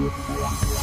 Música